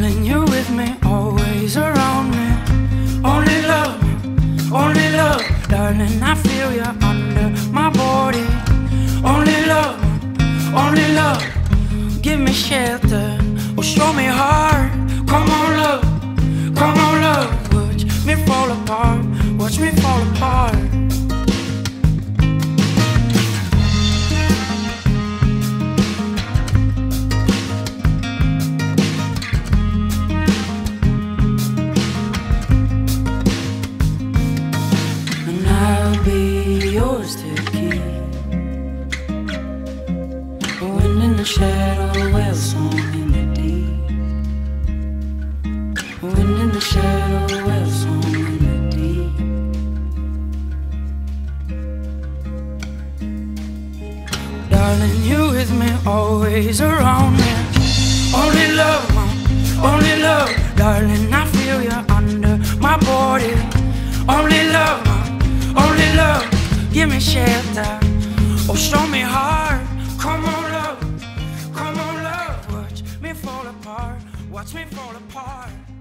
Darling, you're with me, always around me. Only love, only love. Darling, I feel you under my body. Only love, only love. Give me shelter or show me heart. The shadow, well song in the deep. Wind in the shadow, well song in the deep. Darling, you with me, always around me. Only love, only love, darling. I feel you under my body. Only love, only love. Give me shelter, or show me Watch me fall apart.